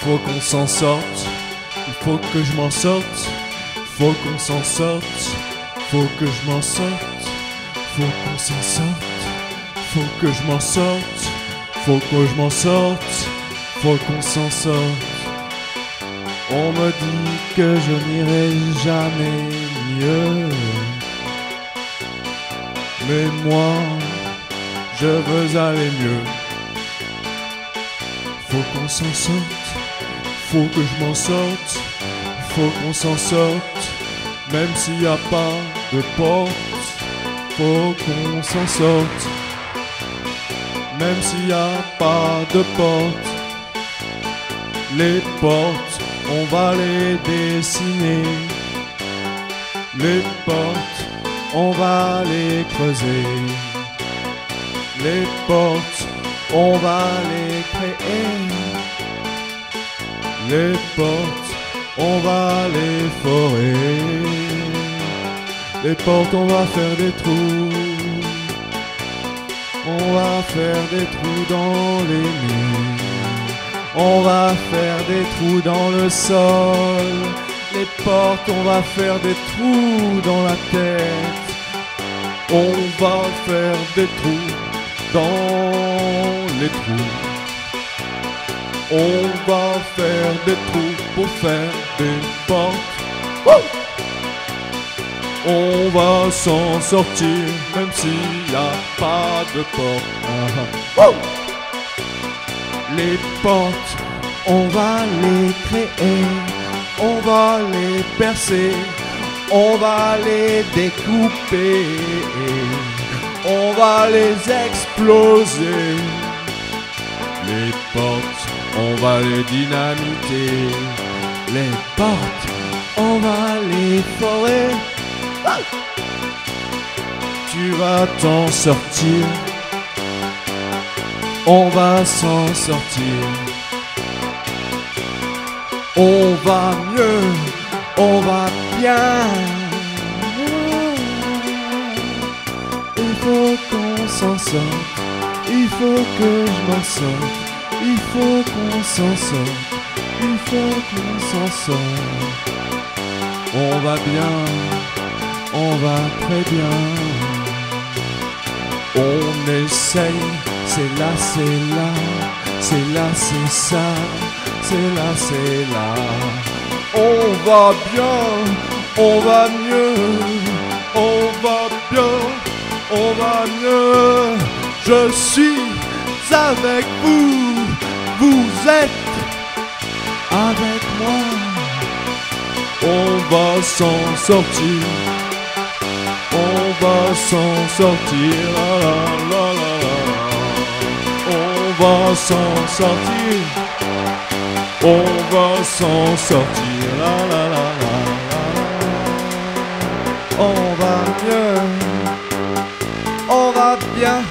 faut qu'on s'en sorte, il faut que je m'en sorte, faut qu'on s'en sorte, faut que je m'en sorte, faut qu'on s'en sorte, faut que je m'en sorte, faut que je m'en sorte, faut qu'on s'en sorte. On me dit que je n'irai jamais mieux. Mais moi, je veux aller mieux. Faut qu'on s'en sorte, faut que je m'en sorte, faut qu'on s'en sorte, même s'il n'y a pas de porte, faut qu'on s'en sorte, même s'il n'y a pas de porte, les portes, on va les dessiner, les portes, on va les creuser, les portes, on va les créer. Les portes, on va les forer. Les portes, on va faire des trous. On va faire des trous dans les murs. On va faire des trous dans le sol. Les portes, on va faire des trous dans la tête. On va faire des trous dans les trous. On va faire des trous pour faire des portes. On va s'en sortir même s'il n'y a pas de porte. Les portes, on va les créer, on va les percer, on va les découper, on va les exploser. Les portes, on va les dynamiter. Les portes, on va les forer. Ah tu vas t'en sortir. On va s'en sortir. On va mieux, on va bien. Il faut qu'on s'en sorte. Il faut que je m'en sorte. Il faut qu'on s'en sorte. Il faut qu'on s'en sorte. On va bien. On va très bien. On essaye, c'est là, c'est là, c'est là, c'est ça, c'est là, c'est là. On va bien, on va mieux, on va bien, on va mieux. Je suis avec vous, vous êtes avec moi. On va s'en sortir. On va s'en sortir, la la la. On va s'en sortir. On va s'en sortir. On va mieux. On va bien.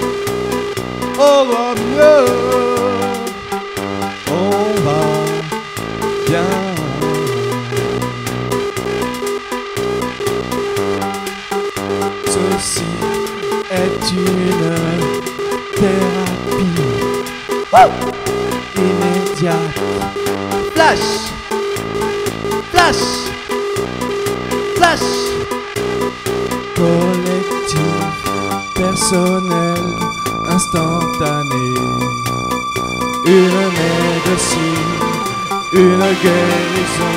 On va mieux. On va bien. Ceci est une thérapie immédiate. Flash, flash, flash. Collectif, personnel, instantané. Une médecine, une guérison,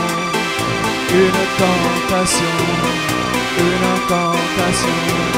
une tentation une incantation.